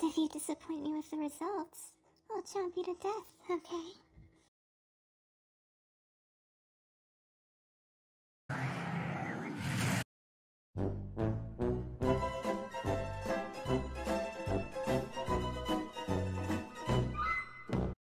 And if you disappoint me with the results, I'll chomp you to death, okay?